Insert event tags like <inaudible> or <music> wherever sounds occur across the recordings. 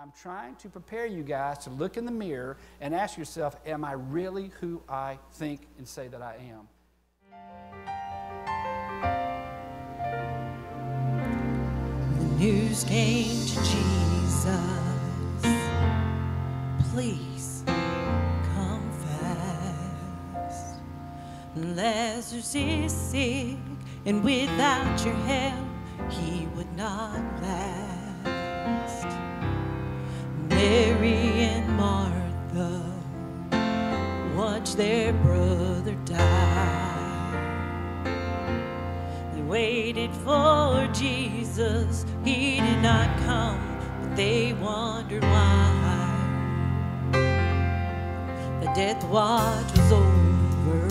I'm trying to prepare you guys to look in the mirror and ask yourself, Am I really who I think and say that I am? The news came to Jesus. Please come fast. Lazarus is sick, and without your help, he would not last. Mary and Martha watched their brother die. They waited for Jesus, he did not come, but they wondered why. The death watch was over,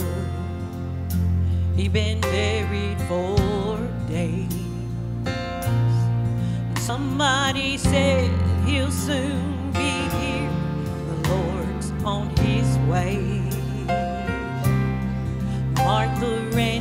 he'd been buried for days. And somebody said he'll soon on his way. Martha ran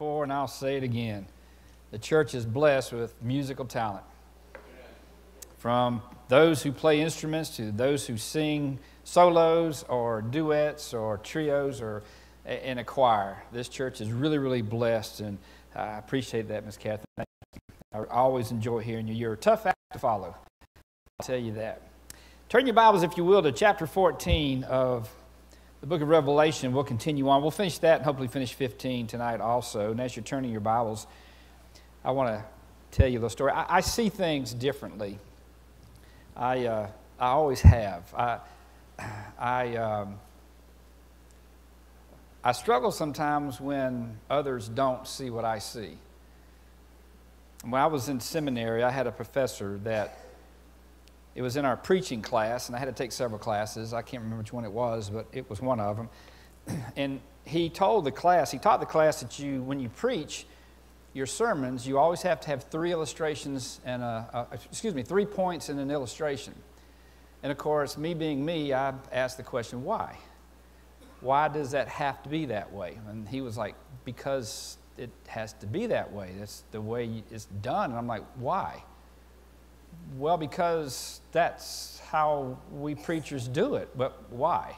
before and I'll say it again. The church is blessed with musical talent. From those who play instruments to those who sing solos or duets or trios or in a choir. This church is really, really blessed, and I appreciate that, Miss Katherine. I always enjoy hearing you. You're a tough act to follow. I'll tell you that. Turn your Bibles, if you will, to chapter 14 of the book of Revelation. We'll continue on. We'll finish that and hopefully finish 15 tonight also. And as you're turning your Bibles, I want to tell you a little story. I, I see things differently. I, uh, I always have. I, I, um, I struggle sometimes when others don't see what I see. When I was in seminary, I had a professor that it was in our preaching class, and I had to take several classes. I can't remember which one it was, but it was one of them. <clears throat> And he told the class, he taught the class that you, when you preach your sermons, you always have to have three illustrations and a, a excuse me, three points and an illustration. And of course, me being me, I asked the question, why? Why does that have to be that way? And he was like, because it has to be that way. That's the way it's done. And I'm like, why? Well, because that's how we preachers do it. But why?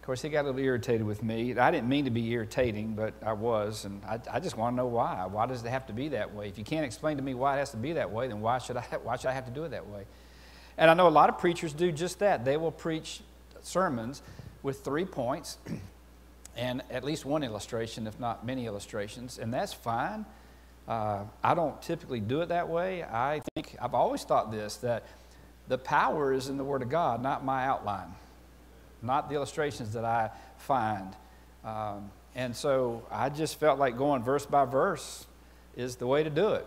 Of course, he got a little irritated with me. I didn't mean to be irritating, but I was. And I, I just want to know why. Why does it have to be that way? If you can't explain to me why it has to be that way, then why should I, <laughs> why should I have to do it that way? And I know a lot of preachers do just that. They will preach sermons with three points <clears throat> and at least one illustration, if not many illustrations, and that's fine. Uh, I don't typically do it that way. I think I've always thought this that the power is in the Word of God, not my outline, not the illustrations that I find. Um, and so I just felt like going verse by verse is the way to do it.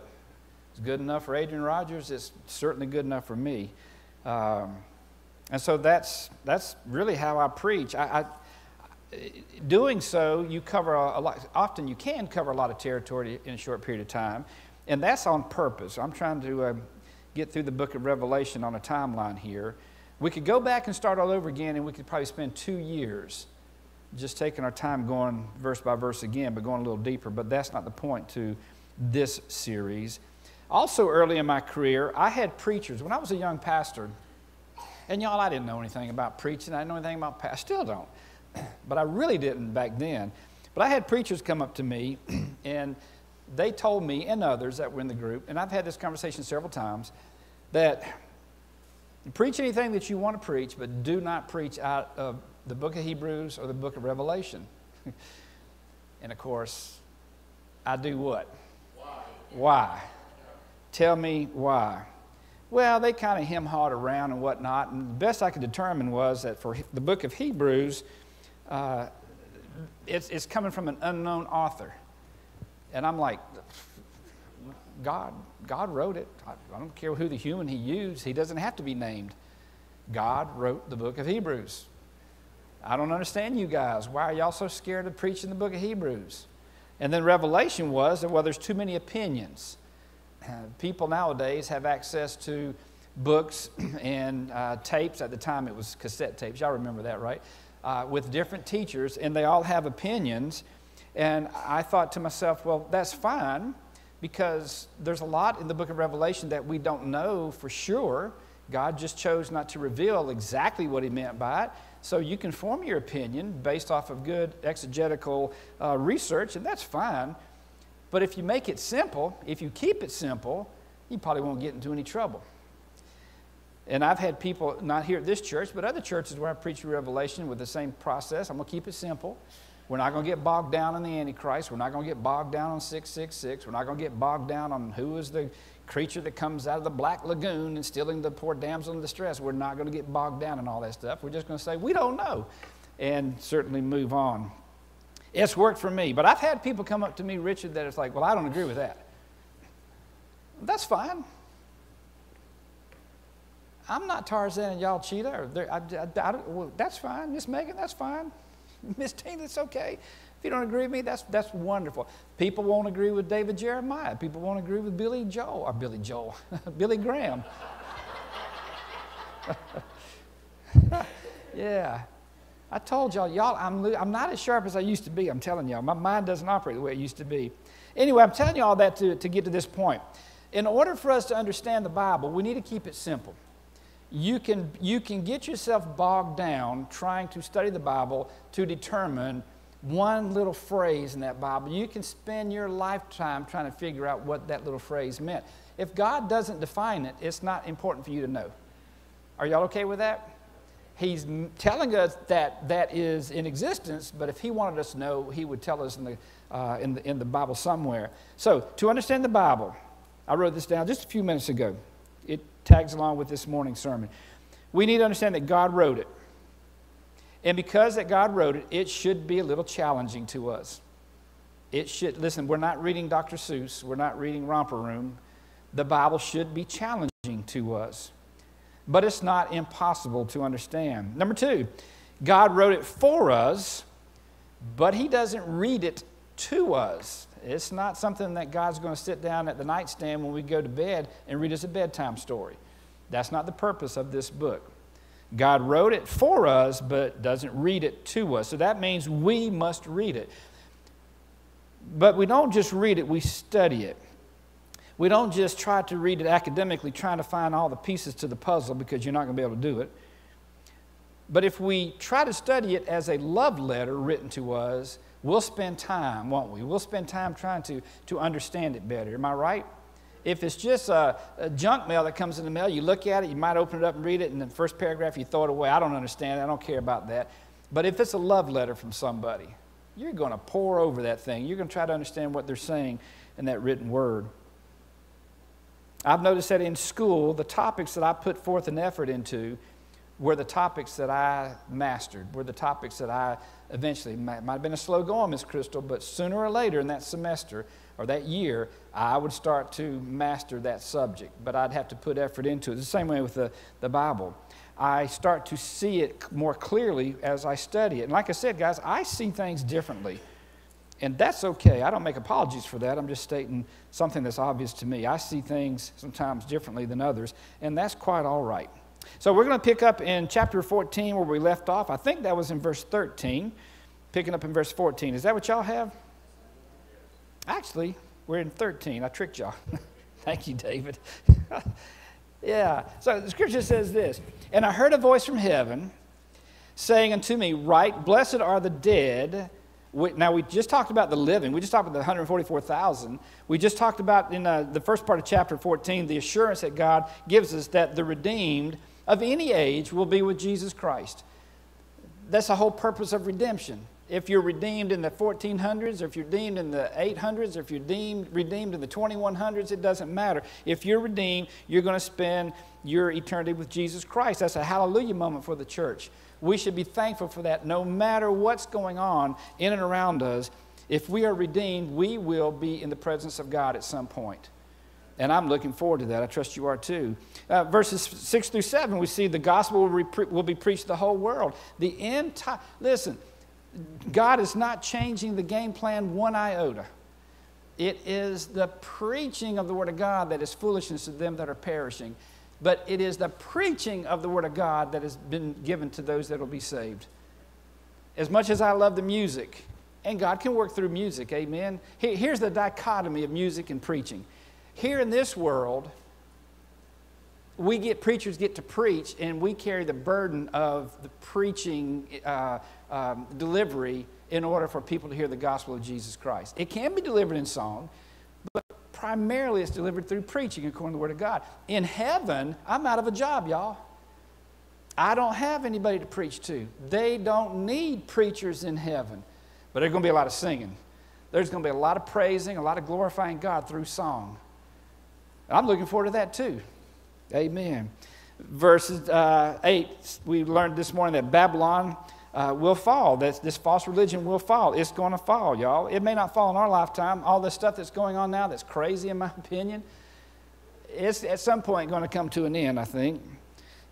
It's good enough for Adrian Rogers, it's certainly good enough for me. Um, and so that's, that's really how I preach. I, I doing so, you cover a, lot, often you can cover a lot of territory in a short period of time, and that's on purpose. I'm trying to uh, get through the book of Revelation on a timeline here. We could go back and start all over again, and we could probably spend two years just taking our time going verse by verse again, but going a little deeper. But that's not the point to this series. Also, early in my career, I had preachers. When I was a young pastor, and y'all, I didn't know anything about preaching. I didn't know anything about, I still don't <clears throat> but I really didn't back then. But I had preachers come up to me, <clears throat> and they told me and others that were in the group, and I've had this conversation several times, that preach anything that you want to preach, but do not preach out of the book of Hebrews or the book of Revelation. <laughs> and of course, I do what? Why? Why? Tell me why. Well, they kind of hem hawed around and whatnot, and the best I could determine was that for the book of Hebrews, uh, it's, it's coming from an unknown author. And I'm like, God, God wrote it. I, I don't care who the human he used, he doesn't have to be named. God wrote the book of Hebrews. I don't understand you guys. Why are y'all so scared of preaching the book of Hebrews? And then Revelation was that, well, there's too many opinions. <clears throat> People nowadays have access to books <clears throat> and uh, tapes. At the time, it was cassette tapes. Y'all remember that, right? Uh, with different teachers, and they all have opinions. And I thought to myself, well, that's fine because there's a lot in the book of Revelation that we don't know for sure. God just chose not to reveal exactly what he meant by it. So you can form your opinion based off of good exegetical uh, research, and that's fine. But if you make it simple, if you keep it simple, you probably won't get into any trouble. And I've had people, not here at this church, but other churches where I preach Revelation with the same process. I'm going to keep it simple. We're not going to get bogged down in the Antichrist. We're not going to get bogged down on 666. We're not going to get bogged down on who is the creature that comes out of the black lagoon and stealing the poor damsel in distress. We're not going to get bogged down in all that stuff. We're just going to say, we don't know, and certainly move on. It's worked for me. But I've had people come up to me, Richard, that it's like, well, I don't agree with that. That's fine. I'm not Tarzan and y'all cheetah. I, I, I, well, that's fine. Miss Megan, that's fine. <laughs> Miss Tina, that's okay. If you don't agree with me, that's, that's wonderful. People won't agree with David Jeremiah. People won't agree with Billy Joel, or Billy Joel, <laughs> Billy Graham. <laughs> yeah. I told y'all, y'all, I'm, I'm not as sharp as I used to be. I'm telling y'all. My mind doesn't operate the way it used to be. Anyway, I'm telling you all that to, to get to this point. In order for us to understand the Bible, we need to keep it simple you can, you can get yourself bogged down trying to study the Bible to determine one little phrase in that Bible. You can spend your lifetime trying to figure out what that little phrase meant. If God doesn't define it, it's not important for you to know. Are y'all okay with that? He's telling us that that is in existence, but if He wanted us to know, He would tell us in the, uh, in the, in the Bible somewhere. So, to understand the Bible, I wrote this down just a few minutes ago. It tags along with this morning's sermon. We need to understand that God wrote it. And because that God wrote it, it should be a little challenging to us. It should, listen, we're not reading Dr. Seuss, we're not reading Romper Room. The Bible should be challenging to us, but it's not impossible to understand. Number two, God wrote it for us, but He doesn't read it to us. It's not something that God's going to sit down at the nightstand when we go to bed and read us a bedtime story. That's not the purpose of this book. God wrote it for us, but doesn't read it to us. So that means we must read it. But we don't just read it, we study it. We don't just try to read it academically, trying to find all the pieces to the puzzle because you're not going to be able to do it. But if we try to study it as a love letter written to us, we'll spend time, won't we? We'll spend time trying to, to understand it better. Am I right? If it's just a, a, junk mail that comes in the mail, you look at it, you might open it up and read it, and the first paragraph you throw it away. I don't understand I don't care about that. But if it's a love letter from somebody, you're going to pore over that thing. You're going to try to understand what they're saying in that written word. I've noticed that in school, the topics that I put forth an effort into were the topics that I mastered, were the topics that I eventually, might, might have been a slow going, Miss Crystal, but sooner or later in that semester or that year, I would start to master that subject. But I'd have to put effort into it. The same way with the, the Bible. I start to see it more clearly as I study it. And like I said, guys, I see things differently. And that's okay. I don't make apologies for that. I'm just stating something that's obvious to me. I see things sometimes differently than others, and that's quite all right. So we're going to pick up in chapter 14 where we left off. I think that was in verse 13, picking up in verse 14. Is that what y'all have? Actually, we're in 13. I tricked y'all. <laughs> Thank you, David. <laughs> yeah. So the scripture says this And I heard a voice from heaven saying unto me, Write, blessed are the dead. Now, we just talked about the living. We just talked about the 144,000. We just talked about in uh, the first part of chapter 14 the assurance that God gives us that the redeemed of any age will be with Jesus Christ. That's the whole purpose of redemption. If you're redeemed in the 1400s, or if you're redeemed in the 800s, or if you're deemed, redeemed in the 2100s, it doesn't matter. If you're redeemed, you're going to spend your eternity with Jesus Christ. That's a hallelujah moment for the church. We should be thankful for that no matter what's going on in and around us. If we are redeemed, we will be in the presence of God at some point. And I'm looking forward to that. I trust you are too. Uh, verses 6 through 7, we see the gospel will, will be preached to the whole world. The entire, listen, God is not changing the game plan one iota. It is the preaching of the Word of God that is foolishness to them that are perishing. But it is the preaching of the Word of God that has been given to those that will be saved. As much as I love the music, and God can work through music, amen. Here's the dichotomy of music and preaching. Here in this world, we get preachers get to preach, and we carry the burden of the preaching uh, um, delivery in order for people to hear the gospel of Jesus Christ. It can be delivered in song, but primarily it's delivered through preaching according to the Word of God. In heaven, I'm out of a job, y'all. I don't have anybody to preach to. They don't need preachers in heaven, but there's going to be a lot of singing. There's going to be a lot of praising, a lot of glorifying God through song. I'm looking forward to that too. Amen. Verses uh, 8, we learned this morning that Babylon uh, will fall. That this false religion will fall. It's going to fall, y'all. It may not fall in our lifetime. All this stuff that's going on now that's crazy, in my <laughs> opinion, it's at some point going to come to an end, I think.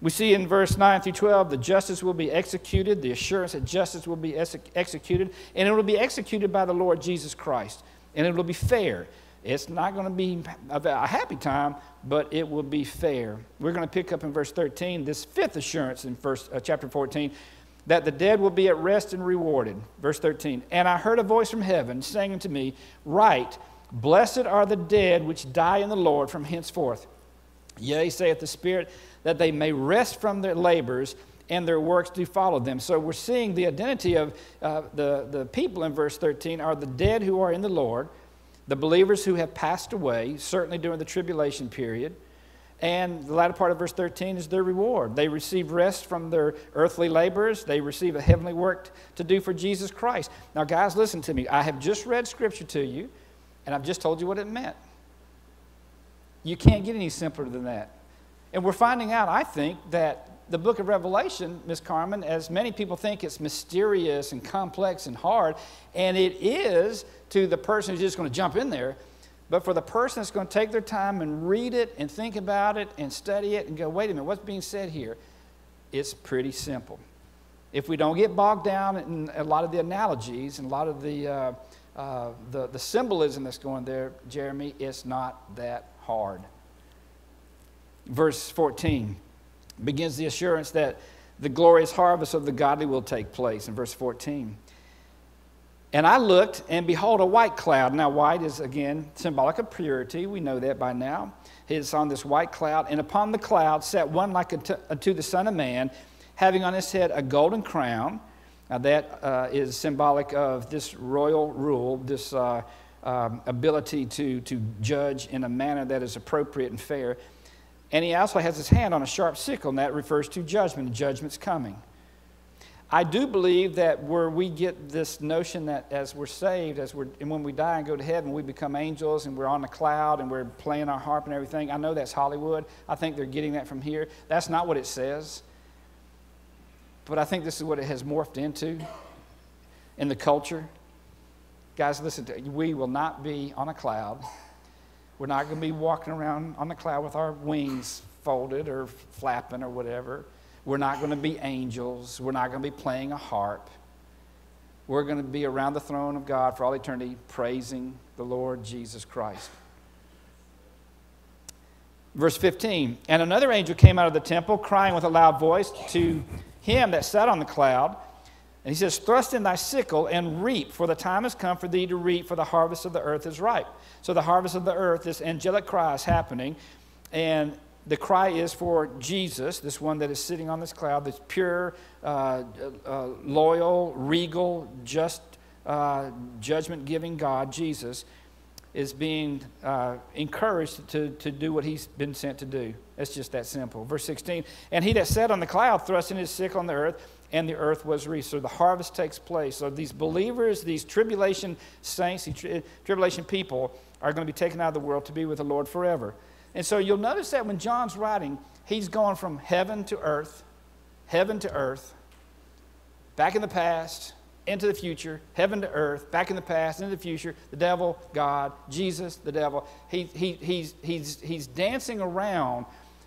We see in verse 9 through 12 the justice will be executed, the assurance that justice will be executed, and it will be executed by the Lord Jesus Christ. And it will be fair. It's not going to be a happy time, but it will be fair. We're going to pick up in verse 13 this fifth assurance in first, uh, chapter 14 that the dead will be at rest and rewarded. Verse 13 And I heard a voice from heaven saying unto me, Write, blessed are the dead which die in the Lord from henceforth. Yea, saith the Spirit, that they may rest from their labors and their works do follow them. So we're seeing the identity of uh, the, the people in verse 13 are the dead who are in the Lord the believers who have passed away, certainly during the tribulation period. And the latter part of verse 13 is their reward. They receive rest from their earthly labors. They receive a heavenly work to do for Jesus Christ. Now, guys, listen to me. I have just read Scripture to you, and I've just told you what it meant. You can't get any simpler than that. And we're finding out, I think, that the book of Revelation, Miss Carmen, as many people think it's mysterious and complex and hard, and it is to the person who's just going to jump in there. But for the person that's going to take their time and read it and think about it and study it and go, wait a minute, what's being said here? It's pretty simple. If we don't get bogged down in a lot of the analogies and a lot of the, uh, uh, the, the symbolism that's going there, Jeremy, it's not that hard. Verse 14 begins the assurance that the glorious harvest of the godly will take place in verse 14. And I looked, and behold, a white cloud. Now, white is again symbolic of purity. We know that by now. It's on this white cloud, and upon the cloud sat one like unto, the Son of Man, having on his head a golden crown. Now, that uh, is symbolic of this royal rule, this uh, um, ability to, to judge in a manner that is appropriate and fair. And he also has his hand on a sharp sickle, and that refers to judgment. Judgment's coming. I do believe that where we get this notion that as we're saved, as we're, and when we die and go to heaven, we become angels and we're on the cloud and we're playing our harp and everything. I know that's Hollywood. I think they're getting that from here. That's not what it says. But I think this is what it has morphed into in the culture. Guys, listen to we will not be on a cloud. <laughs> We're not going to be walking around on the cloud with our wings folded or flapping or whatever. We're not going to be angels. We're not going to be playing a harp. We're going to be around the throne of God for all eternity, praising the Lord Jesus Christ. Verse 15 And another angel came out of the temple, crying with a loud voice to him that sat on the cloud. And he says, Thrust in thy sickle and reap, for the time has come for thee to reap, for the harvest of the earth is ripe. So, the harvest of the earth, this angelic cry is happening. And the cry is for Jesus, this one that is sitting on this cloud, this pure, uh, uh, loyal, regal, just, uh, judgment giving God, Jesus, is being uh, encouraged to, to do what he's been sent to do. It's just that simple. Verse 16 And he that sat on the cloud thrust in his sickle on the earth, and the earth was reaped. So the harvest takes place. So these believers, these tribulation saints, these tri- tribulation people, are going to be taken out of the world to be with the Lord forever. And so you'll notice that when John's writing, he's going from heaven to earth, heaven to earth, back in the past, into the future, heaven to earth, back in the past, into the future, the devil, God, Jesus, the devil. He, he, he's, he's, he's dancing around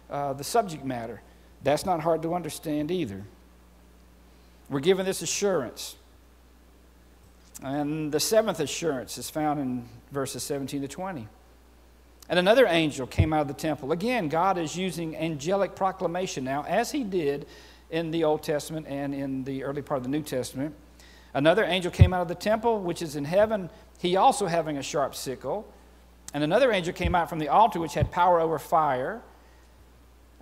uh, the subject matter. That's not hard to understand either. We're given this assurance. And the seventh assurance is found in verses 17 to 20. And another angel came out of the temple. Again, God is using angelic proclamation now, as he did in the Old Testament and in the early part of the New Testament. Another angel came out of the temple, which is in heaven, he also having a sharp sickle. And another angel came out from the altar, which had power over fire.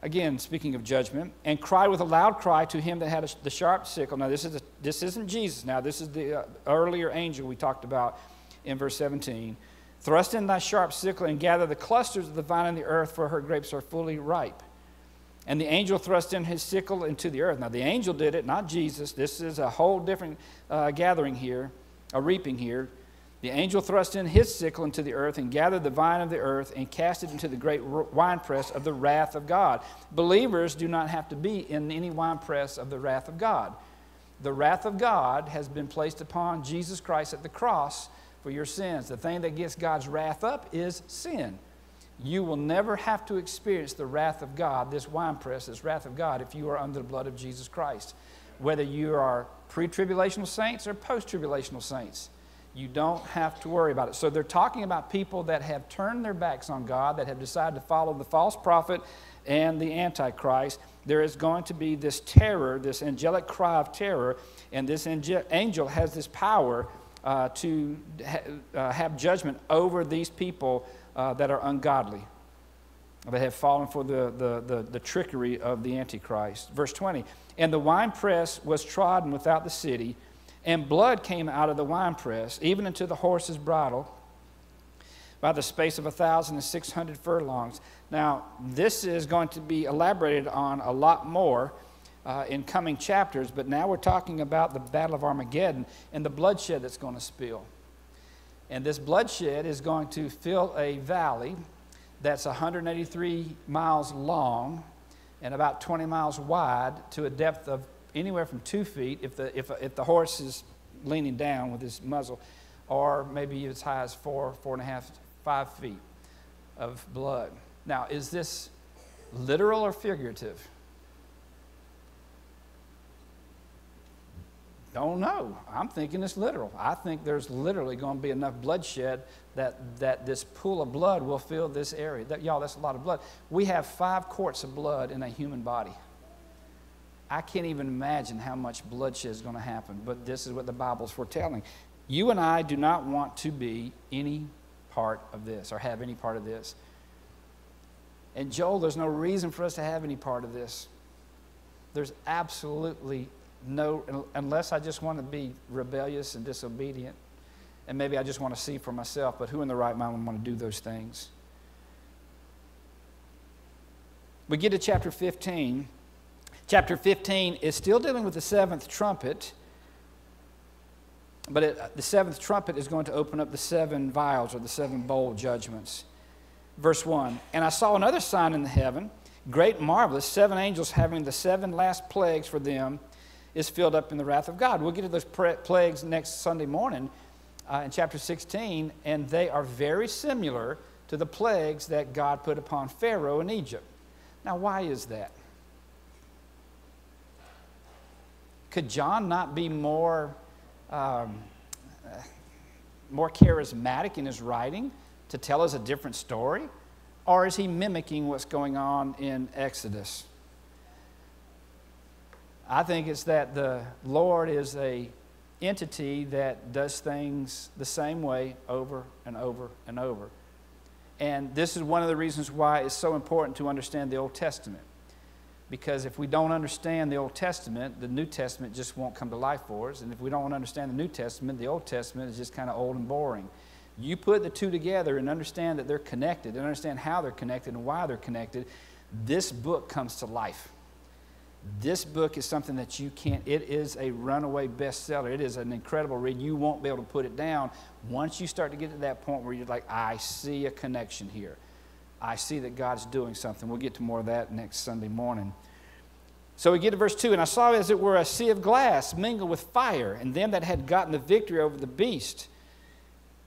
Again, speaking of judgment, and cried with a loud cry to him that had a, the sharp sickle. Now, this, is a, this isn't Jesus. Now, this is the uh, earlier angel we talked about in verse 17 Thrust in thy sharp sickle and gather the clusters of the vine in the earth, for her grapes are fully ripe. And the angel thrust in his sickle into the earth. Now, the angel did it, not Jesus. This is a whole different uh, gathering here, a reaping here. The angel thrust in his sickle into the earth and gathered the vine of the earth and cast it into the great winepress of the wrath of God. Believers do not have to be in any winepress of the wrath of God. The wrath of God has been placed upon Jesus Christ at the cross for your sins. The thing that gets God's wrath up is sin. You will never have to experience the wrath of God, this winepress, this wrath of God, if you are under the blood of Jesus Christ. Whether you are pre tribulational saints or post tribulational saints, you don't have to worry about it. So they're talking about people that have turned their backs on God, that have decided to follow the false prophet and the Antichrist. There is going to be this terror, this angelic cry of terror, and this angel has this power uh, to ha- uh, have judgment over these people uh, that are ungodly, that have fallen for the, the, the, the, trickery of the Antichrist. Verse 20 And the winepress was trodden without the city, and blood came out of the winepress, even into the horse's bridle, by the space of a thousand and six hundred furlongs. Now, this is going to be elaborated on a lot more uh, in coming chapters, but now we're talking about the Battle of Armageddon and the bloodshed that's going to spill. And this bloodshed is going to fill a valley that's 183 miles long, and about 20 miles wide to a depth of anywhere from two feet if the, if, if the horse is leaning down with his muzzle, or maybe as high as four, four and a half, five feet of blood. Now, is this literal or figurative? Don't know. I'm thinking it's literal. I think there's literally going to be enough bloodshed that, that this pool of blood will fill this area. That, y'all, that's a lot of blood. We have five quarts of blood in a human body. I can't even imagine how much bloodshed is going to happen, but this is what the Bible's foretelling. You and I do not want to be any part of this or have any part of this. And Joel, there's no reason for us to have any part of this. There's absolutely no, unless I just want to be rebellious and disobedient, and maybe I just want to see for myself, but who in the right mind would want to do those things? We get to chapter 15. Chapter 15 is still dealing with the seventh trumpet, but it, the seventh trumpet is going to open up the seven vials or the seven bowl judgments. Verse 1 And I saw another sign in the heaven, great marvelous, seven angels having the seven last plagues for them is filled up in the wrath of God. We'll get to those plagues next Sunday morning uh, in chapter 16, and they are very similar to the plagues that God put upon Pharaoh in Egypt. Now, why is that? Could John not be more, um, uh, more charismatic in his writing to tell us a different story? Or is he mimicking what's going on in Exodus? I think it's that the Lord is a entity that does things the same way over and over and over. And this is one of the reasons why it's so important to understand the Old Testament. Because if we don't understand the Old Testament, the New Testament just won't come to life for us. And if we don't understand the New Testament, the Old Testament is just kind of old and boring. You put the two together and understand that they're connected and understand how they're connected and why they're connected, this book comes to life. This book is something that you can't, it is a runaway bestseller. It is an incredible read. You won't be able to put it down once you start to get to that point where you're like, I see a connection here. I see that God's doing something. We'll get to more of that next Sunday morning. So we get to verse 2 And I saw as it were a sea of glass mingled with fire, and them that had gotten the victory over the beast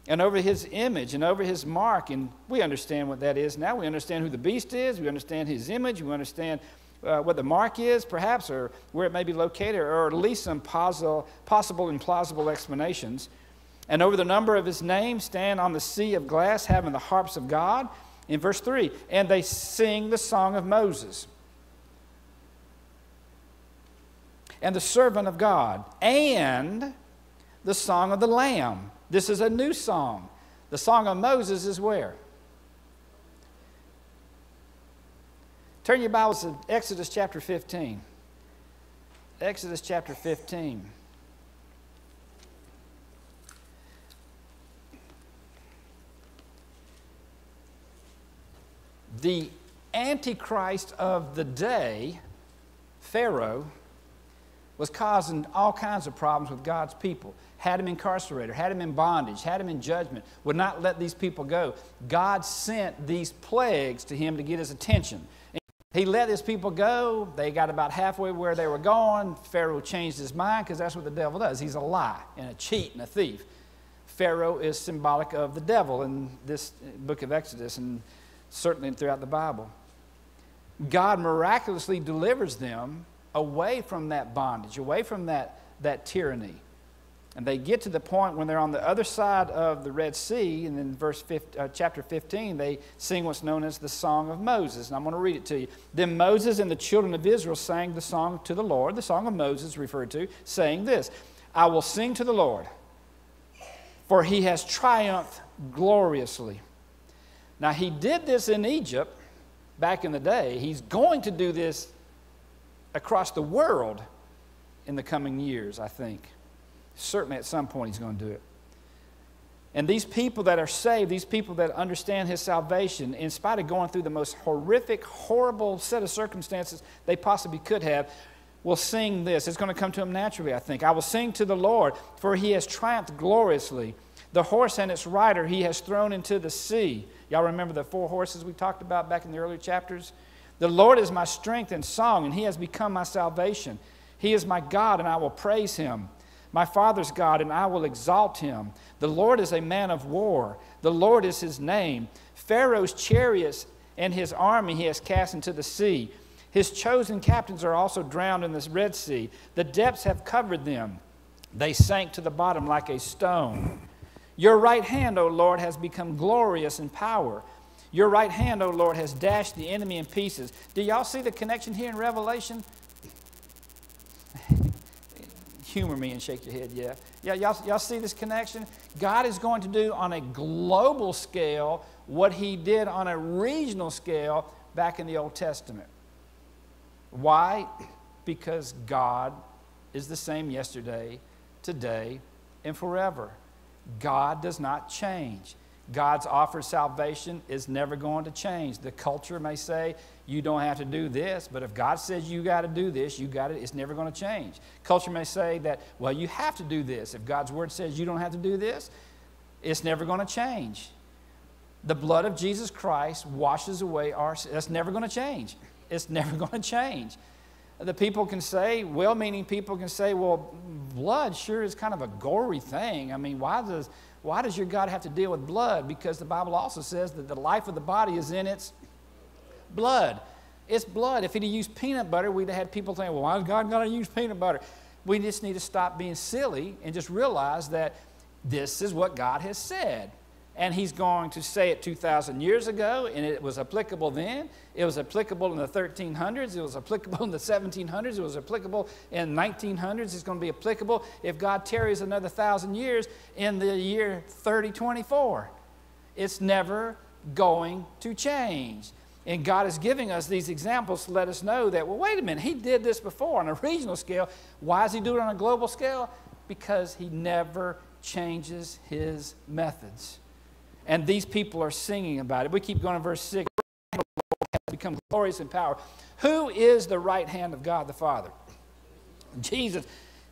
and over his image and over his mark. And we understand what that is now. We understand who the beast is, we understand his image, we understand uh, what the mark is, perhaps, or where it may be located, or at least some possible, possible and plausible explanations. And over the number of his name stand on the sea of glass, having the harps of God. In verse 3, and they sing the song of Moses and the servant of God and the song of the Lamb. This is a new song. The song of Moses is where? Turn your Bibles to Exodus chapter 15. Exodus chapter 15. The Antichrist of the day, Pharaoh, was causing all kinds of problems with God's people. Had him incarcerated, had him in bondage, had him in judgment, would not let these people go. God sent these plagues to him to get his attention. He let his people go. They got about halfway where they were going. Pharaoh changed his mind because that's what the devil does. He's a lie and a cheat and a thief. Pharaoh is symbolic of the devil in this book of Exodus and certainly throughout the Bible. God miraculously delivers them away from that bondage, away from that, that tyranny. And they get to the point when they're on the other side of the Red Sea, and in verse 15, uh, chapter 15, they sing what's known as the Song of Moses. And I'm going to read it to you. Then Moses and the children of Israel sang the song to the Lord, the Song of Moses referred to, saying this I will sing to the Lord, for he has triumphed gloriously. Now, he did this in Egypt back in the day. He's going to do this across the world in the coming years, I think. Certainly at some point he's going to do it. And these people that are saved, these people that understand his salvation, in spite of going through the most horrific, horrible set of circumstances they possibly could have, will sing this. It's going to come to them naturally, I think. I will sing to the Lord, for he has triumphed gloriously. The horse and its rider he has thrown into the sea. Y'all remember the four horses we talked about back in the earlier chapters? The Lord is my strength and song, and he has become my salvation. He is my God, and I will praise him. My father's God, and I will exalt him. The Lord is a man of war. The Lord is his name. Pharaoh's chariots and his army he has cast into the sea. His chosen captains are also drowned in this Red Sea. The depths have covered them. They sank to the bottom like a stone. Your right hand, O Lord, has become glorious in power. Your right hand, O Lord, has dashed the enemy in pieces. Do y'all see the connection here in Revelation? <laughs> Humor me and shake your head, yeah. Yeah, y'all, y'all see this connection? God is going to do on a global scale what he did on a regional scale back in the Old Testament. Why? Because God is the same yesterday, today, and forever. God does not change. God's offer of salvation is never going to change. The culture may say you don't have to do this, but if God says you got to do this, you got it. It's never going to change. Culture may say that well you have to do this. If God's word says you don't have to do this, it's never going to change. The blood of Jesus Christ washes away our. That's never going to change. It's never <laughs> going to change. The people can say, well meaning people can say, well, blood sure is kind of a gory thing. I mean, why does, why does your God have to deal with blood? Because the Bible also says that the life of the body is in its blood. It's blood. If he'd used peanut butter, we'd have had people saying, well, why is God going to use peanut butter? We just need to stop being silly and just realize that this is what God has said and he's going to say it 2,000 years ago, and it was applicable then. It was applicable in the 1300s. It was applicable in the 1700s. It was applicable in 1900s. It's going to be applicable if God tarries another thousand years in the year 3024. It's never going to change. And God is giving us these examples to let us know that, well, wait a minute, He did this before on a <laughs> regional scale. Why is He doing it on a global scale? Because He never changes His methods. And these people are singing about it. We keep going to verse 6. Become glorious in power. Who is the right hand of God the Father? Jesus.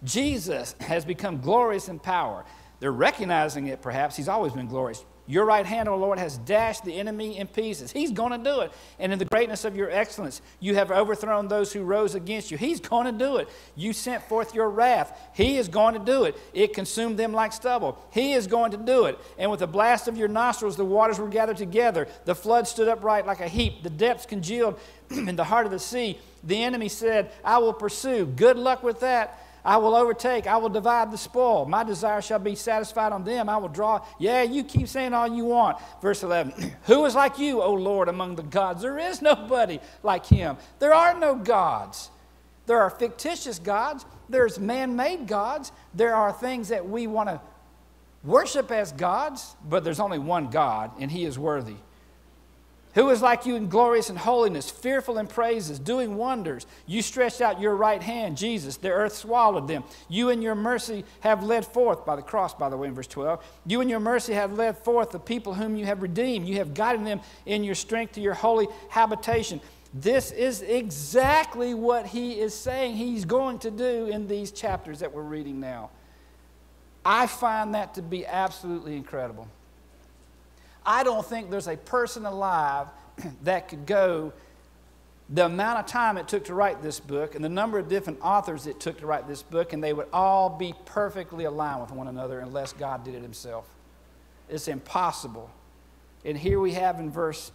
Jesus has become glorious in power. They're recognizing it, perhaps. He's always been glorious. Your right hand, O Lord, has dashed the enemy in pieces. He's going to do it. And in the greatness of your excellence, you have overthrown those who rose against you. He's going to do it. You sent forth your wrath. He is going to do it. It consumed them like stubble. He is going to do it. And with the blast of your nostrils, the waters were gathered together. The flood stood upright like a heap. The depths congealed <clears throat> in the heart of the sea. The enemy said, I will pursue. Good luck with that. I will overtake. I will divide the spoil. My desire shall be satisfied on them. I will draw. Yeah, you keep saying all you want. Verse 11 <clears throat> Who is like you, O Lord, among the gods? There is nobody like him. There are no gods. There are fictitious gods, there's man made gods, there are things that we want to worship as gods, but there's only one God, and he is worthy. Who is like you in glorious and holiness, fearful in praises, doing wonders? You stretched out your right hand, Jesus. The earth swallowed them. You in your mercy have led forth, by the cross, by the way, in verse 12. You in your mercy have led forth the people whom you have redeemed. You have guided them in your strength to your holy habitation. This is exactly what he is saying he's going to do in these chapters that we're reading now. I find that to be absolutely incredible. I don't think there's a person alive <clears throat> that could go the amount of time it took to write this book and the number of different authors it took to write this book, and they would all be perfectly aligned with one another unless God did it Himself. It's impossible. And here we have in verse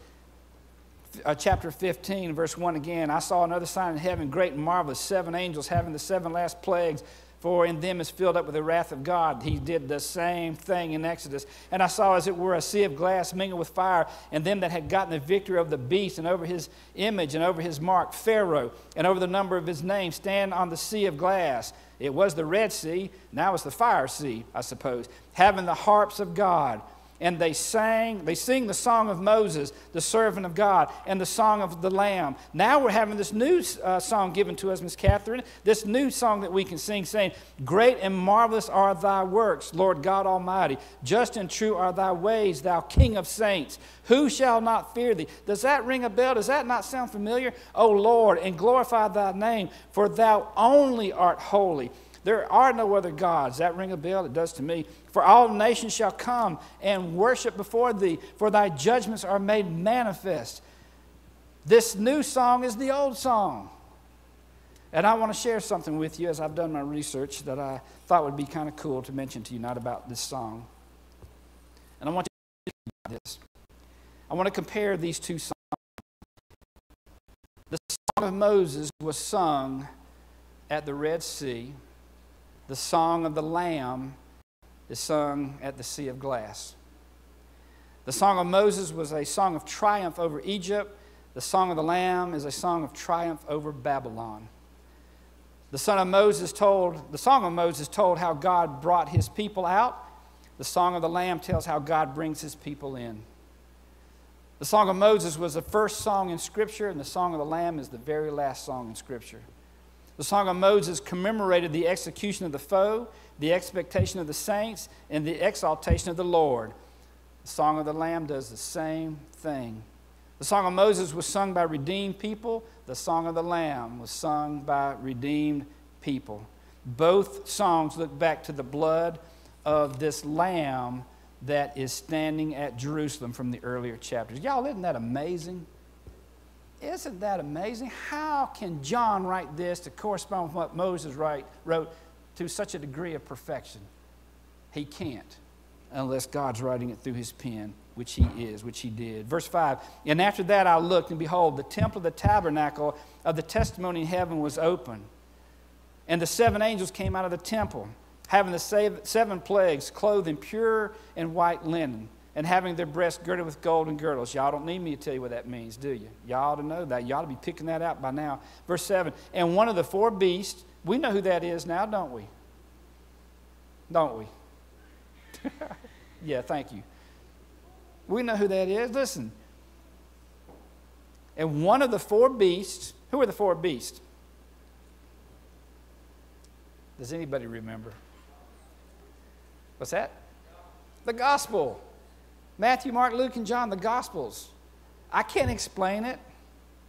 uh, chapter 15, verse 1 again, I saw another sign in heaven, great and marvelous, seven angels having the seven last plagues for in them is filled up with the wrath of God. He did the same thing in Exodus. And I saw, as it were, a sea of glass mingled with fire, and them that had gotten the victory of the beast, and over his image, and over his mark, Pharaoh, and over the number of his name, stand on the sea of glass. It was the Red Sea, now it's the fire sea, I suppose, having the harps of God and they sang, they sing the song of Moses, the servant of God, and the song of the Lamb. Now we're having this new uh, song given to us, Miss Katherine, this new song that we can sing, saying, Great and marvelous are thy works, Lord God Almighty. Just and true are thy ways, thou King of saints. Who shall not fear thee? Does that ring a bell? Does that not sound familiar? O Lord, and glorify thy name, for thou only art holy. There are no other gods. That ring a bell? It does to me. For all nations shall come and worship before thee, for thy judgments are made manifest. This new song is the old song. And I want to share something with you as I've done my research that I thought would be kind of cool to mention to you, not about this song. And I want to this. I want to compare these two songs. The Song of Moses was sung at the Red Sea. The Song of the Lamb is sung at the Sea of Glass. The Song of Moses was a song of triumph over Egypt. The Song of the Lamb is a song of triumph over Babylon. The son of Moses told, the Song of Moses told how God brought his people out. The Song of the Lamb tells how God brings his people in. The Song of Moses was the first song in Scripture, and the Song of the Lamb is the very last song in Scripture. The Song of Moses commemorated the execution of the foe, the expectation of the saints, and the exaltation of the Lord. The Song of the Lamb does the same thing. The Song of Moses was sung by redeemed people. The Song of the Lamb was sung by redeemed people. Both songs look back to the blood of this lamb that is standing at Jerusalem from the earlier chapters. Y'all, isn't that amazing? Isn't that amazing? How can John write this to correspond with what Moses write, wrote to such a degree of perfection? He can't unless God's writing it through his pen, which he is, which he did. Verse 5 And after that I looked, and behold, the temple of the tabernacle of the testimony in heaven was open. And the seven angels came out of the temple, having the seven plagues, clothed in pure and white linen, and having their breasts girded with golden girdles. Y'all don't need me to tell you what that means, do you? Y'all ought to know that. Y'all ought to be picking that out by now. Verse 7 And one of the four beasts, we know who that is now, don't we? Don't we? <laughs> yeah, thank you. We know who that is. Listen. And one of the four beasts, who are the four beasts? Does anybody remember? What's that? The gospel. Matthew, Mark, Luke, and John, the gospels. I can't explain it.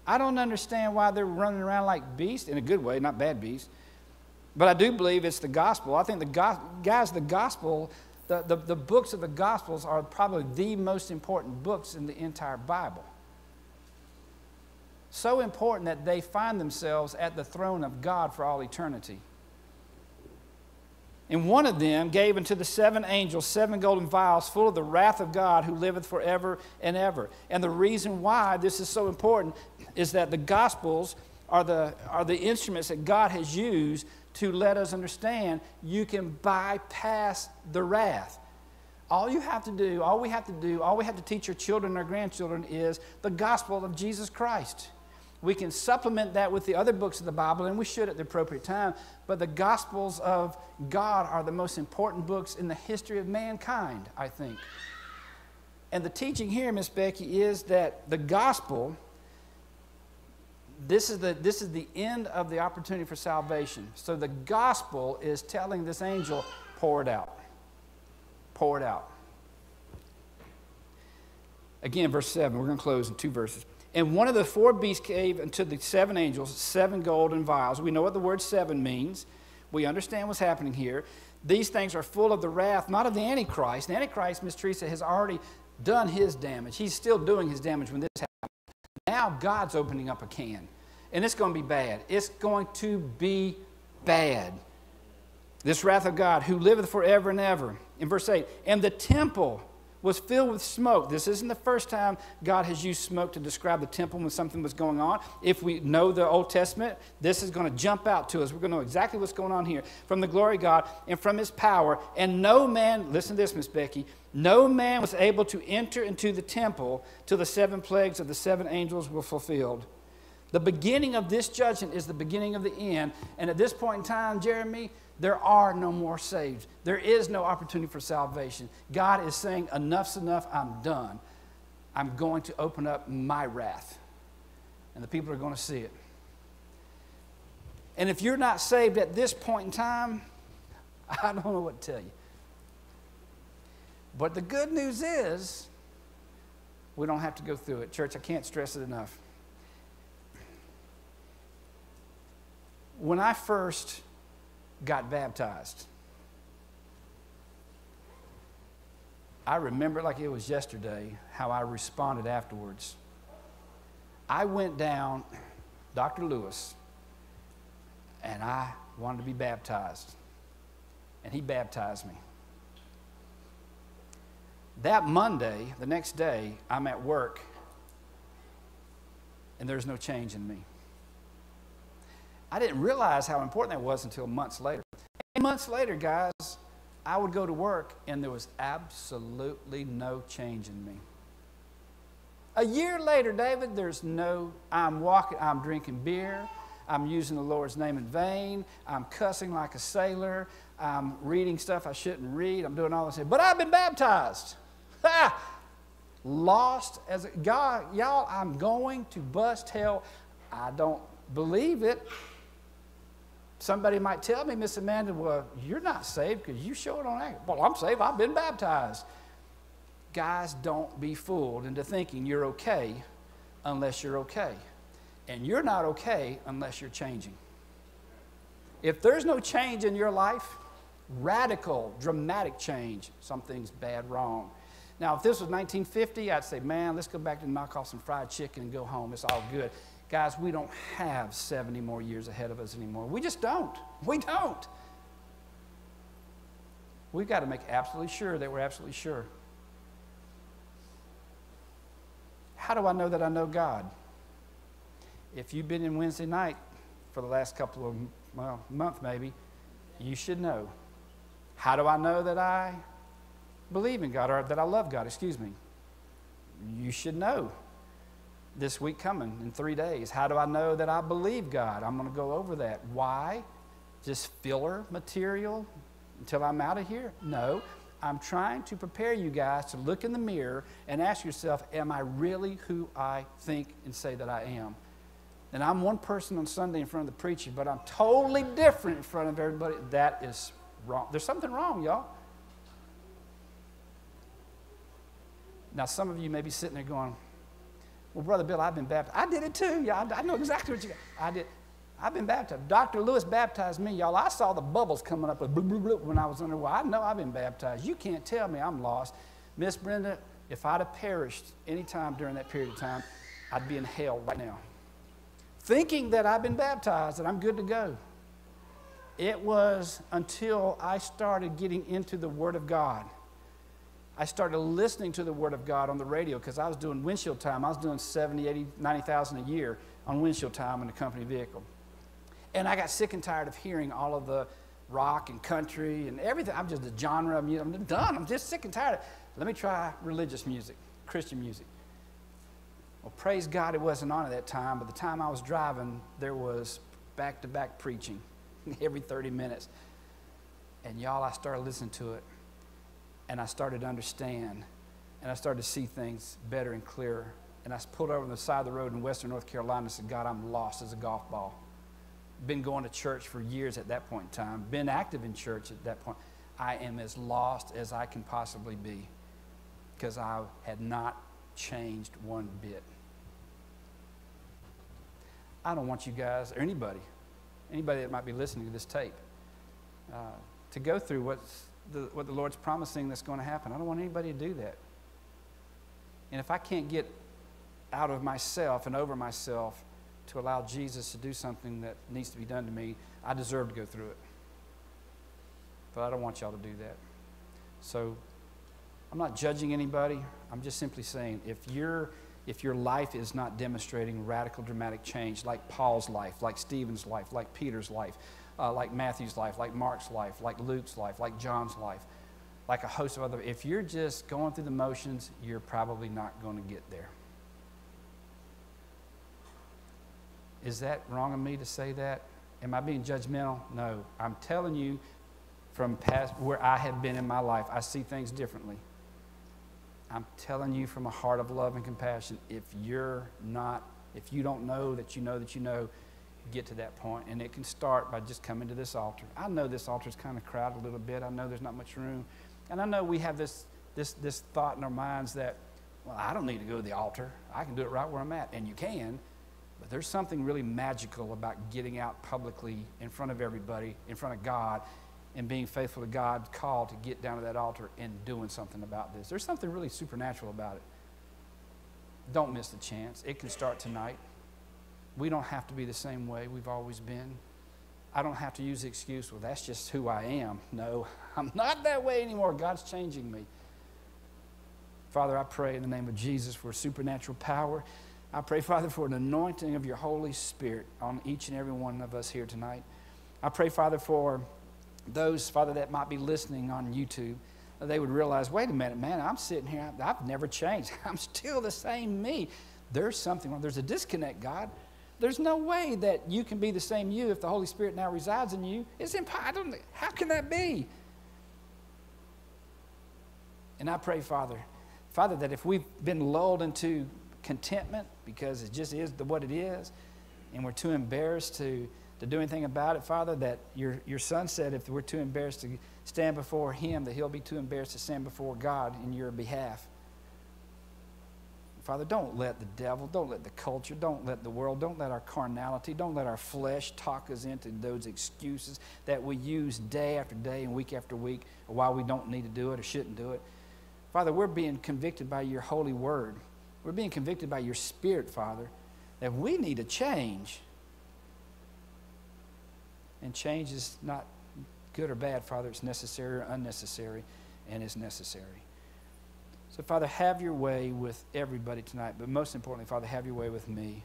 I don't understand why they're running around like beasts, in a good way, not bad beasts. But I do believe it's the gospel. I think the go- guys, the gospel the, the, the books of the Gospels are probably the most important books in the entire Bible. So important that they find themselves at the throne of God for all eternity. And one of them gave unto the seven angels seven golden vials full of the wrath of God who liveth forever and ever. And the reason why this is so important is that the Gospels are the, are the instruments that God has used to let us understand you can bypass the wrath. All you have to do, all we have to do, all we have to teach our children and our grandchildren is the gospel of Jesus Christ. We can supplement that with the other books of the Bible, and we should at the appropriate time. But the Gospels of God are the most important books in the history of mankind, I think. And the teaching here, Miss Becky, is that the gospel this is, the, this is the end of the opportunity for salvation. So the gospel is telling this angel, pour it out. Pour it out. Again, verse 7, we're going to close in two verses. And one of the four beasts gave unto the seven angels seven golden vials. We know what the word seven means. We understand what's happening here. These things are full of the wrath, not of the Antichrist. The Antichrist, Miss Teresa, has already done his damage. He's still doing his damage when this happens. Now God's opening up a can, and it's going to be bad. It's going to be bad. This wrath of God, who liveth forever and ever. In verse 8, and the temple was filled with smoke. This isn't the first time God has used smoke to describe the temple when something was going on. If we know the Old Testament, this is going to jump out to us. We're going to know exactly what's going on here from the glory of God and from his power. And no man, listen to this, Miss Becky, no man was able to enter into the temple till the seven plagues of the seven angels were fulfilled. The beginning of this judgment is the beginning of the end. And at this point in time, Jeremy, there are no more saved. There is no opportunity for salvation. God is saying, enough's enough, I'm done. I'm going to open up my wrath. And the people are going to see it. And if you're not saved at this point in time, <laughs> I don't know what to tell you. But the good news is, we don't have to go through it. Church, I can't stress it enough. When I first got baptized. I remember like it was yesterday how I responded afterwards. I went down, Dr. Lewis, and I wanted to be baptized. And he baptized me. That Monday, the next day, I'm at work, and there's no change in me. I didn't realize how important that was until months later. And months later, guys, I would go to work, and there was absolutely no change in me. A year later, David, there's no, I'm walking, I'm drinking beer, I'm using the Lord's name in vain, I'm cussing like a sailor, I'm reading stuff I shouldn't read, I'm doing all this. But I've been baptized. <laughs> Ha! Lost as a, God, y'all, I'm going to bust hell. I don't believe it. Somebody might tell me, Miss Amanda, well, you're not saved because you show it on act. Well, I'm saved, I've been baptized. Guys, don't be fooled into thinking you're okay unless you're okay. And you're not okay unless you're changing. If there's no change in your life, radical, dramatic change, something's bad wrong. Now, if this was 1950, I'd say, man, let's go back and knock off some fried chicken and go home. It's all good. Guys, we don't have 70 more years ahead of us anymore. We just don't. We don't. We've got to make absolutely sure that we're absolutely sure. How do I know that I know God? If you've been in Wednesday night for the last couple of, well, month maybe, you should know. How do I know that I believe in God or that I love God? Excuse me. You should know this week coming in three days. How do I know that I believe God? I'm going to go over that. Why? Just filler material until I'm out of here? No. I'm trying to prepare you guys to look in the mirror and ask yourself, Am I really who I think and say that I am? And I'm one person on Sunday in front of the preacher, but I'm totally different in front of everybody. That is wrong. There's something wrong, y'all. Now, some of you may be sitting there going, Well, Brother Bill, I've been baptized. I did it too. Yeah, I, I know exactly what you got. I did. I've been baptized. Dr. Lewis baptized me, y'all. I saw the bubbles coming up with when I was underwater. I know I've been baptized. You can't tell me I'm lost. Miss Brenda, if I'd have perished any time during that period of time, I'd be in hell right now. Thinking that I've been baptized and I'm good to go. It was until I started getting into the Word of God. I started listening to the Word of God on the radio because I was doing windshield time. I was doing 70, 80, 90,000 a year on windshield time in a company vehicle. And I got sick and tired of hearing all of the rock and country and everything. I'm just a genre of music. I'm done. I'm just sick and tired. Let me try religious music, Christian music. Well, praise God, it wasn't on at that time. But the time I was driving, there was back to back preaching <laughs> every 30 minutes. And y'all, I started listening to it. And I started to understand. And I started to see things better and clearer. And I pulled over on the side of the road in western North Carolina and said, God, I'm lost as a golf ball been going to church for years at that point in time, been active in church at that point. I am as lost as I can possibly be because I had not changed one bit. I don't want you guys, or anybody, anybody that might be listening to this tape, uh, to go through what's the, what the Lord's promising that's going to happen. I don't want anybody to do that. And if I can't get out of myself and over myself to allow Jesus to do something that needs to be done to me, I deserve to go through it. But I don't want y'all to do that. So I'm not judging anybody. I'm just simply saying if you're if your life is not demonstrating radical, dramatic change, like Paul's life, like Stephen's life, like Peter's life, uh, like Matthew's life, like Mark's life, like Luke's life, like John's life, like a host of other, if you're just going through the motions, you're probably not going to get there. Is that wrong of me to say that? Am I being judgmental? No. I'm telling you from past where I have been in my life, I see things differently. I'm telling you from a heart of love and compassion, if you're not, if you don't know that you know that you know, get to that point. And it can start by just coming to this altar. I know this altar is kind of crowded a little bit. I know there's not much room. And I know we have this, this, this thought in our minds that, well, I don't need to go to the altar. I can do it right where I'm at. And you can. But there's something really magical about getting out publicly in front of everybody, in front of God, and being faithful to God's call to get down to that altar and doing something about this. There's something really supernatural about it. Don't miss the chance. It can start tonight. We don't have to be the same way we've always been. I don't have to use the excuse, well, that's just who I am. No, <laughs> I'm not that way anymore. God's changing me. Father, I pray in the name of Jesus for supernatural power. I pray, <laughs> Father, for an anointing of your Holy Spirit on each and every one of us here tonight. I pray, Father, for those, Father, that might be listening on YouTube, they would realize, wait a minute, man, I'm sitting here, I've never changed. <laughs> I'm still the same me. There's something wrong. There's a disconnect, God. There's no way that you can be the same you if the Holy Spirit now resides in you. It's impossible. How can that be? And I pray, Father, Father, that if we've been lulled into contentment because it just is what it is, and we're too embarrassed to, to do anything about it, Father, that your, your son said if we're too embarrassed to stand before him, that he'll be too embarrassed to stand before God in your behalf. Father, don't let the devil, don't let the culture, don't let the world, don't let our carnality, don't let our flesh talk us into those excuses that we use day after day and week after week why we don't need to do it or shouldn't do it. Father, we're being convicted by your holy word. We're being convicted by your spirit, Father, that we need to change. And change is not good or bad, Father. It's necessary or unnecessary, and it's necessary. So, Father, have your way with everybody tonight, but most importantly, Father, have your way with me.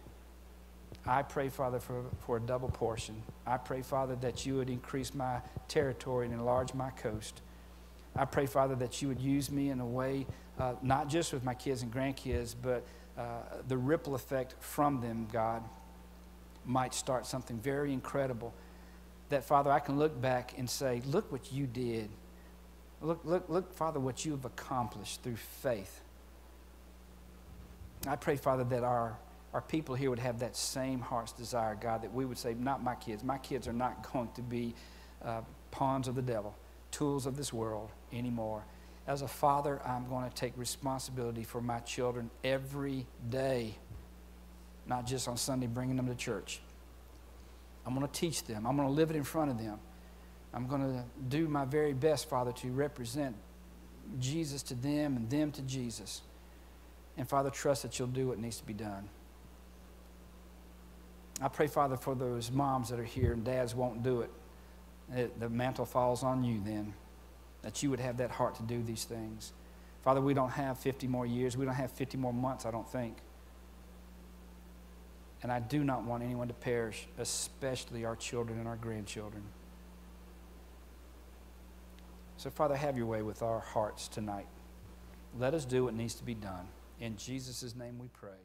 I pray, Father, for, for a double portion. I pray, Father, that you would increase my territory and enlarge my coast. I pray, Father, that you would use me in a way, uh, not just with my kids and grandkids, but uh, the ripple effect from them, God, might start something very incredible. That, Father, I can look back and say, look what you did. Look, look, look, Father, what you have accomplished through faith. I pray, Father, that our, our people here would have that same heart's desire, God, that we would say, not my kids. My kids are not going to be uh, pawns of the devil tools of this world anymore. As a father, I'm going to take responsibility for my children every day, not just on Sunday bringing them to church. I'm going to teach them, I'm going to live it in front of them. I'm going to do my very best, Father, to represent Jesus to them and them to Jesus. And Father, trust that you'll do what needs to be done. I pray, Father, for those moms that are here and dads won't do it it, the mantle falls on you then, that you would have that heart to do these things. Father, we don't have 50 more years. We don't have 50 more months, I don't think. And I do not want anyone to perish, especially our children and our grandchildren. So, Father, have your way with our hearts tonight. Let us do what needs to be done. In Jesus' name we pray.